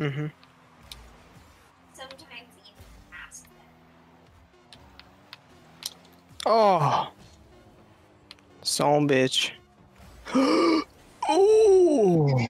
Mm-hmm. Sometimes even them. Oh. Song bitch. oh.